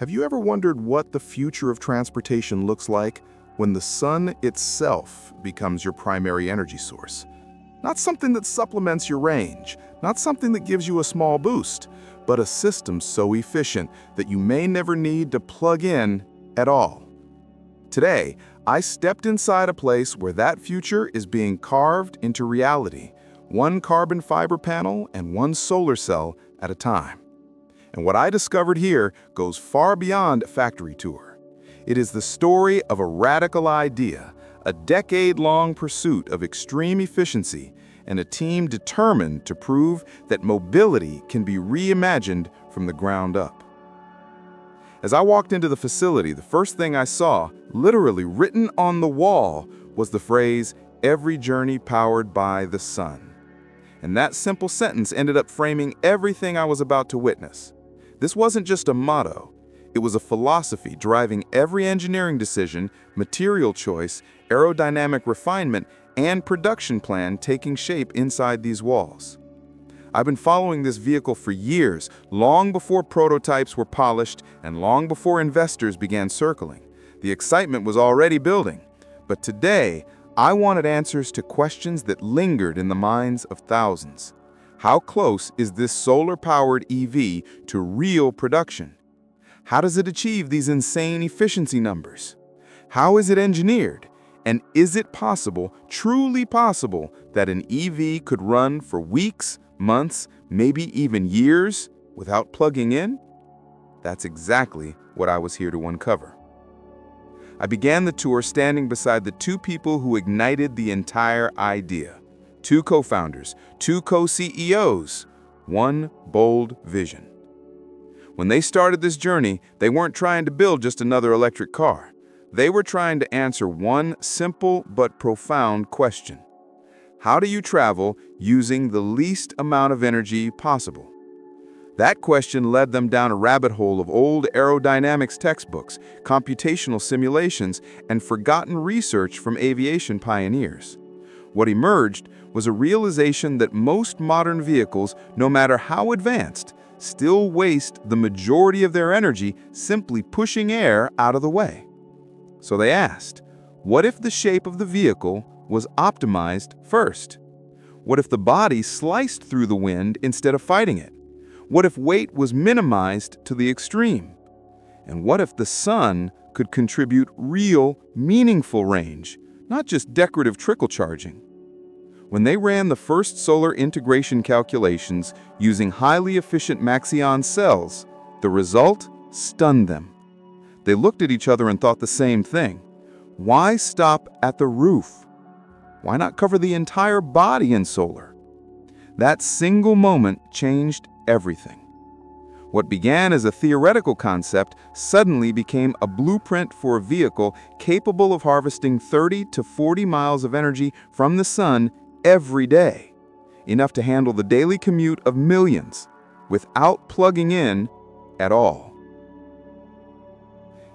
Have you ever wondered what the future of transportation looks like when the sun itself becomes your primary energy source? Not something that supplements your range, not something that gives you a small boost, but a system so efficient that you may never need to plug in at all. Today, I stepped inside a place where that future is being carved into reality, one carbon fiber panel and one solar cell at a time. And what I discovered here goes far beyond a factory tour. It is the story of a radical idea, a decade-long pursuit of extreme efficiency, and a team determined to prove that mobility can be reimagined from the ground up. As I walked into the facility, the first thing I saw, literally written on the wall, was the phrase, every journey powered by the sun. And that simple sentence ended up framing everything I was about to witness. This wasn't just a motto. It was a philosophy driving every engineering decision, material choice, aerodynamic refinement, and production plan taking shape inside these walls. I've been following this vehicle for years, long before prototypes were polished and long before investors began circling. The excitement was already building. But today, I wanted answers to questions that lingered in the minds of thousands. How close is this solar-powered EV to real production? How does it achieve these insane efficiency numbers? How is it engineered? And is it possible, truly possible, that an EV could run for weeks, months, maybe even years without plugging in? That's exactly what I was here to uncover. I began the tour standing beside the two people who ignited the entire idea. Two co-founders, two co-CEOs, one bold vision. When they started this journey, they weren't trying to build just another electric car. They were trying to answer one simple but profound question. How do you travel using the least amount of energy possible? That question led them down a rabbit hole of old aerodynamics textbooks, computational simulations, and forgotten research from aviation pioneers. What emerged was a realization that most modern vehicles, no matter how advanced, still waste the majority of their energy simply pushing air out of the way. So they asked, what if the shape of the vehicle was optimized first? What if the body sliced through the wind instead of fighting it? What if weight was minimized to the extreme? And what if the sun could contribute real, meaningful range, not just decorative trickle charging? When they ran the first solar integration calculations using highly efficient Maxeon cells, the result stunned them. They looked at each other and thought the same thing. Why stop at the roof? Why not cover the entire body in solar? That single moment changed everything. What began as a theoretical concept suddenly became a blueprint for a vehicle capable of harvesting 30 to 40 miles of energy from the sun every day, enough to handle the daily commute of millions without plugging in at all.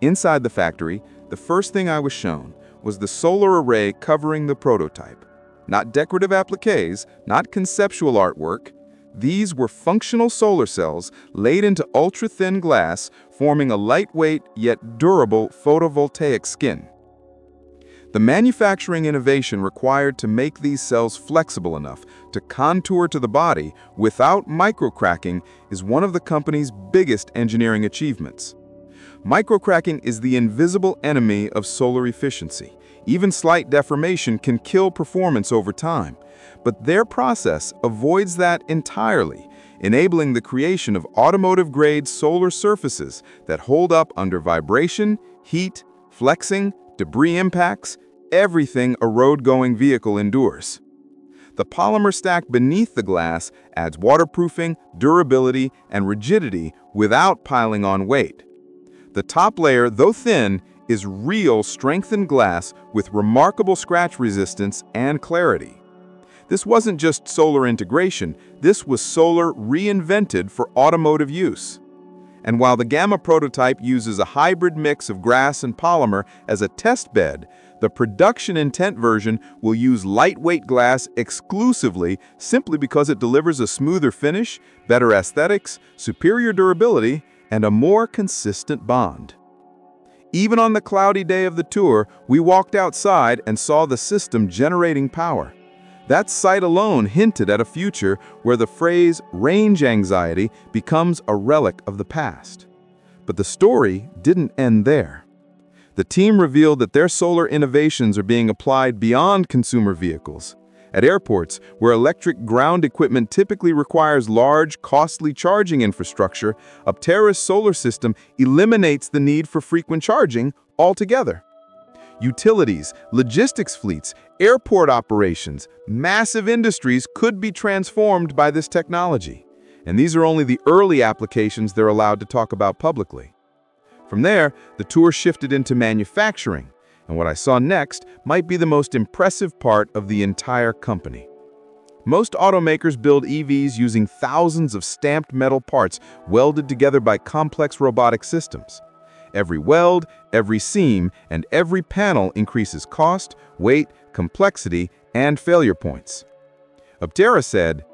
Inside the factory, the first thing I was shown was the solar array covering the prototype. Not decorative appliques, not conceptual artwork, these were functional solar cells laid into ultra-thin glass, forming a lightweight yet durable photovoltaic skin. The manufacturing innovation required to make these cells flexible enough to contour to the body without microcracking is one of the company's biggest engineering achievements. Microcracking is the invisible enemy of solar efficiency. Even slight deformation can kill performance over time. But their process avoids that entirely, enabling the creation of automotive-grade solar surfaces that hold up under vibration, heat, flexing, debris impacts, everything a road-going vehicle endures. The polymer stack beneath the glass adds waterproofing, durability, and rigidity without piling on weight. The top layer, though thin, is real strengthened glass with remarkable scratch resistance and clarity. This wasn't just solar integration, this was solar reinvented for automotive use. And while the Gamma prototype uses a hybrid mix of grass and polymer as a test bed, the production intent version will use lightweight glass exclusively simply because it delivers a smoother finish, better aesthetics, superior durability, and a more consistent bond. Even on the cloudy day of the tour, we walked outside and saw the system generating power. That sight alone hinted at a future where the phrase range anxiety becomes a relic of the past. But the story didn't end there. The team revealed that their solar innovations are being applied beyond consumer vehicles. At airports, where electric ground equipment typically requires large, costly charging infrastructure, Aptera's solar system eliminates the need for frequent charging altogether. Utilities, logistics fleets, airport operations, massive industries could be transformed by this technology. And these are only the early applications they're allowed to talk about publicly. From there, the tour shifted into manufacturing, and what I saw next might be the most impressive part of the entire company. Most automakers build EVs using thousands of stamped metal parts welded together by complex robotic systems. Every weld, every seam, and every panel increases cost, weight, complexity, and failure points. Aptera said,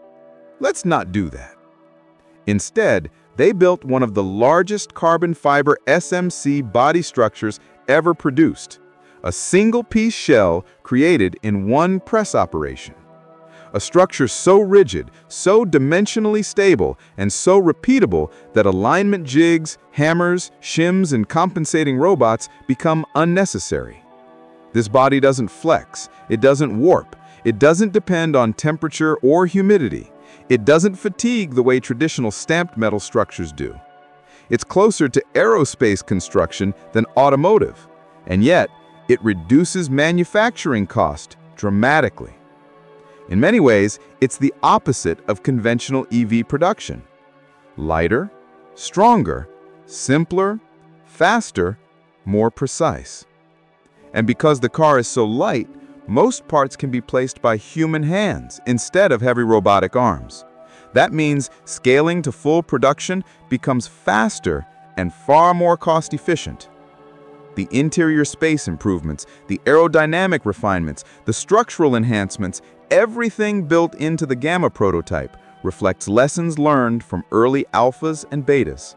let's not do that. Instead, they built one of the largest carbon fiber SMC body structures ever produced, a single-piece shell created in one press operation. A structure so rigid, so dimensionally stable, and so repeatable that alignment jigs, hammers, shims, and compensating robots become unnecessary. This body doesn't flex, it doesn't warp, it doesn't depend on temperature or humidity. It doesn't fatigue the way traditional stamped metal structures do. It's closer to aerospace construction than automotive, and yet it reduces manufacturing cost dramatically. In many ways, it's the opposite of conventional EV production. Lighter, stronger, simpler, faster, more precise. And because the car is so light, most parts can be placed by human hands instead of heavy robotic arms. That means scaling to full production becomes faster and far more cost-efficient. The interior space improvements, the aerodynamic refinements, the structural enhancements, everything built into the Gamma prototype reflects lessons learned from early alphas and betas.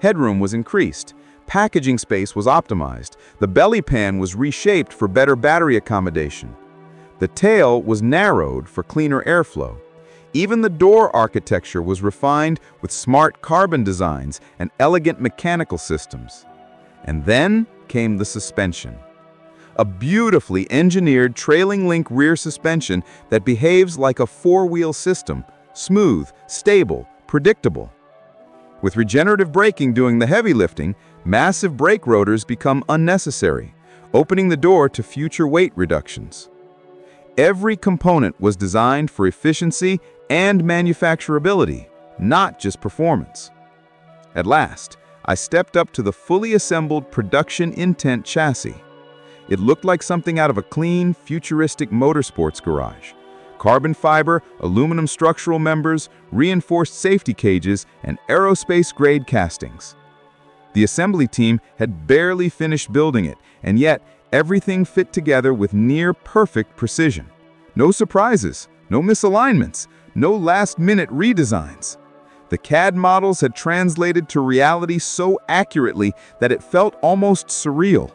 Headroom was increased, Packaging space was optimized. The belly pan was reshaped for better battery accommodation. The tail was narrowed for cleaner airflow. Even the door architecture was refined with smart carbon designs and elegant mechanical systems. And then came the suspension. A beautifully engineered trailing link rear suspension that behaves like a four-wheel system, smooth, stable, predictable. With regenerative braking doing the heavy lifting, massive brake rotors become unnecessary, opening the door to future weight reductions. Every component was designed for efficiency and manufacturability, not just performance. At last, I stepped up to the fully assembled production intent chassis. It looked like something out of a clean, futuristic motorsports garage carbon fiber, aluminum structural members, reinforced safety cages, and aerospace-grade castings. The assembly team had barely finished building it, and yet everything fit together with near-perfect precision. No surprises, no misalignments, no last-minute redesigns. The CAD models had translated to reality so accurately that it felt almost surreal.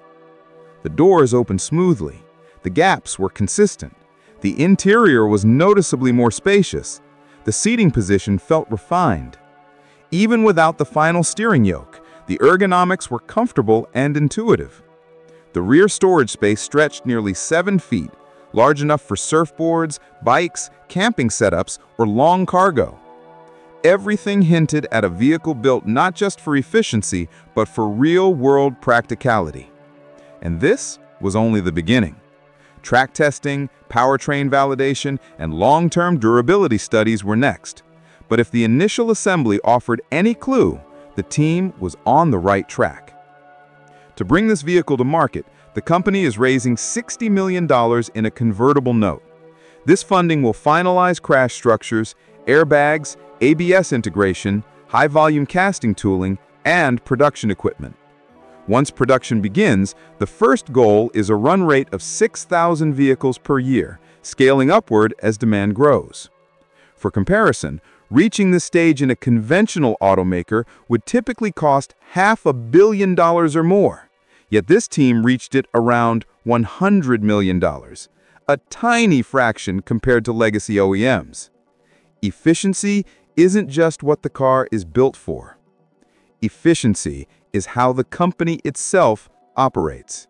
The doors opened smoothly. The gaps were consistent. The interior was noticeably more spacious. The seating position felt refined. Even without the final steering yoke, the ergonomics were comfortable and intuitive. The rear storage space stretched nearly 7 feet, large enough for surfboards, bikes, camping setups, or long cargo. Everything hinted at a vehicle built not just for efficiency, but for real-world practicality. And this was only the beginning. Track testing, powertrain validation, and long-term durability studies were next. But if the initial assembly offered any clue, the team was on the right track. To bring this vehicle to market, the company is raising $60 million in a convertible note. This funding will finalize crash structures, airbags, ABS integration, high-volume casting tooling, and production equipment. Once production begins, the first goal is a run rate of 6,000 vehicles per year, scaling upward as demand grows. For comparison, Reaching this stage in a conventional automaker would typically cost half a billion dollars or more. Yet this team reached it around $100 million, a tiny fraction compared to legacy OEMs. Efficiency isn't just what the car is built for. Efficiency is how the company itself operates.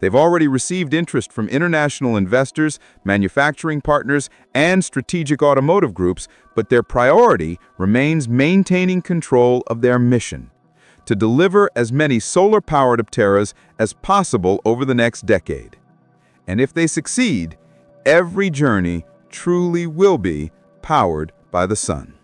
They've already received interest from international investors, manufacturing partners, and strategic automotive groups, but their priority remains maintaining control of their mission to deliver as many solar-powered Apteras as possible over the next decade. And if they succeed, every journey truly will be powered by the sun.